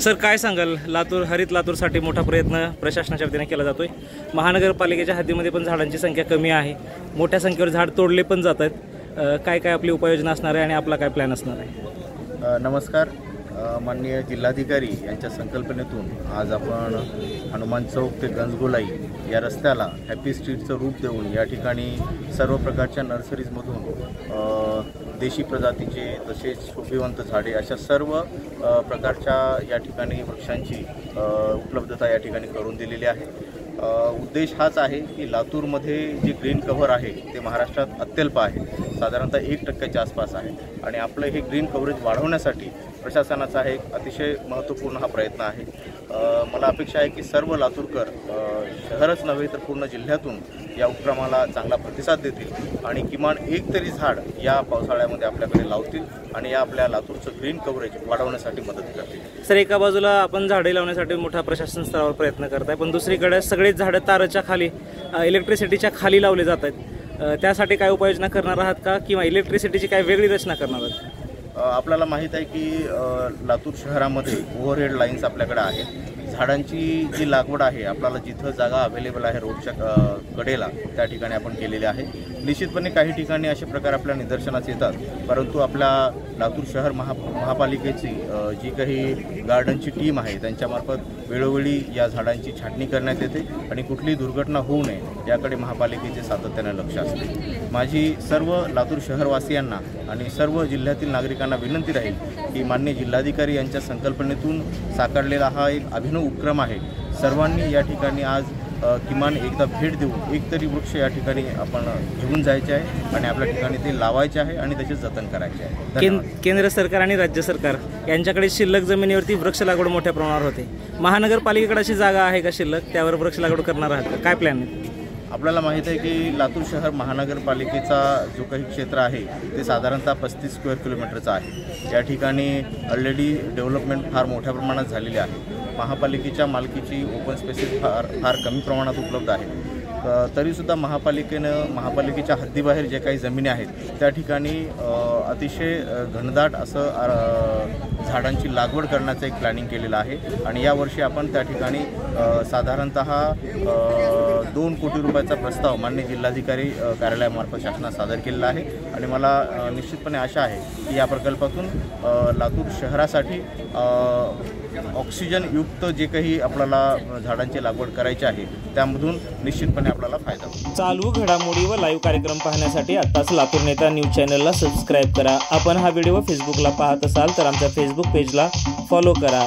Sir काय सांगाल? लातूर हरित लातूरसाठी मोठा प्रयत्न प्रशासनाच्या वतीने केला जातोय. महानगरपालिकेच्या हद्दीमध्ये पण झाडांची संख्या कमी आहे. मोठ्या संख्येवर झाड तोडले पण जात आहेत. काय काय आपली उपाययोजना असणार आहे आणि आपला काय प्लॅन असणार आहे? नमस्कार. माननीय जिल्हाधिकारी यांच्या संकल्पनेतून आज आपण हनुमान चौक ते गंजगोलाई या रस्त्याला हॅपी स्ट्रीटचं रूप देऊन या ठिकाणी सर्व प्रकारच्या नर्सरीजमधून देशी प्रजातीचे तसेच शोभिवंत झाडे अशा सर्व प्रकारच्या या ठिकाणी वृक्षांची उपलब्धता या ठिकाणी करून दिलेली आहे. उद्देश हाच आहे की लातूरमध्ये जे ग्रीन कव्हर आहे ते महाराष्ट्रात अत्यल्प आहे. साधारणतः एक टक्क्याच्या आसपास आहे. आणि आपलं हे ग्रीन कव्हरेज वाढवण्यासाठी प्रशासनाचा हा एक अतिशय महत्त्वपूर्ण हा प्रयत्न आहे. मला अपेक्षा आहे की सर्व लातूरकर शहरच नव्हे तर पूर्ण जिल्ह्यातून या उपक्रमाला चांगला प्रतिसाद देतील आणि किमान एक तरी झाड या पावसाळ्यामध्ये आपल्याकडे लावतील आणि या आपल्या लातूरचं ग्रीन कव्हरेज वाढवण्यासाठी मदत करतील. सर एका बाजूला आपण झाडे लावण्यासाठी मोठा प्रशासन स्तरावर प्रयत्न करत आहे पण दुसरीकडे सगळेच झाडं ताराच्या खाली इलेक्ट्रिसिटीच्या खाली लावले जात आहेत त्यासाठी काय उपाययोजना करणार आहात का? किंवा इलेक्ट्रिसिटीची काय वेगळी रचना करणार आहात? आपल्याला माहीत आहे की लातूर शहरामध्ये ओव्हरहेड लाईन्स आपल्याकडे आहेत. झाडांची जी लागवड आहे आपल्याला जिथं जागा अवेलेबल आहे रोडच्या कडेला त्या ठिकाणी आपण केलेली आहे. निश्चितपणे काही ठिकाणी असे प्रकार आपल्या निदर्शनास येतात. परंतु आपल्या लातूर शहर महा महापालिकेची जी काही गार्डनची टीम आहे त्यांच्यामार्फत वेळोवेळी या झाडांची छाटणी करण्यात येते आणि कुठलीही दुर्घटना होऊ नये याकडे महापालिकेचे सातत्याने लक्ष असते. माझी सर्व लातूर शहरवासियांना आणि सर्व जिल्ह्यातील नागरिकांना विनंती राहील की मान्य जिल्हाधिकारी यांच्या संकल्पनेतून साकारलेला हा एक अभिनव उपक्रम आहे. सर्वांनी या ठिकाणी आज किमान एकदा भेट देऊन एक तरी वृक्ष या ठिकाणी आपण घेऊन जायचे आहे आणि आपल्या ठिकाणी ते लावायचे आहे आणि त्याचे जतन करायचे आहे. केंद्र केंद्र सरकार आणि राज्य सरकार यांच्याकडे शिल्लक जमिनीवरती वृक्ष लागवड मोठ्या प्रमाणावर होते. महानगरपालिकेकडे अशी जागा आहे का शिल्लक? त्यावर वृक्ष लागवड करणार आहात का? काय प्लॅन आहे? आपल्याला माहीत आहे की लातूर शहर महानगरपालिकेचा जो काही क्षेत्र आहे ते साधारणतः पस्तीस स्क्वेअर किलोमीटरचं आहे. या ठिकाणी ऑलरेडी डेव्हलपमेंट फार मोठ्या प्रमाणात झालेली आहे. महापालिकेच्या मालकीची ओपन स्पेसेस फार फार कमी प्रमाणात उपलब्ध आहे तरीसुद्धा महापालिकेनं महापालिकेच्या हद्दीबाहेर जे काही जमिनी आहेत त्या ठिकाणी अतिशय घनदाट असं झाडांची लागवड करण्याचं एक प्लॅनिंग केलेलं आहे. आणि यावर्षी आपण त्या ठिकाणी साधारणत दोन कोटी रुपयाचा प्रस्ताव मान्य जिल्हाधिकारी कार्यालयामार्फत शासनात सादर केलेला आहे. आणि मला निश्चितपणे आशा आहे की या प्रकल्पातून लातूर शहरासाठी ऑक्सिजनयुक्त जे काही आपल्याला झाडांची लागवड करायची आहे त्यामधून निश्चितपणे आपल्याला फायदा होईल. चालू घडामोडी व लाईव्ह कार्यक्रम पाहण्यासाठी आत्ताच लातूर नेता न्यूज चॅनलला सबस्क्राईब करा. आपण हा व्हिडिओ फेसबुकला पाहत असाल तर आमच्या फेसबुक पेजला फॉलो करा.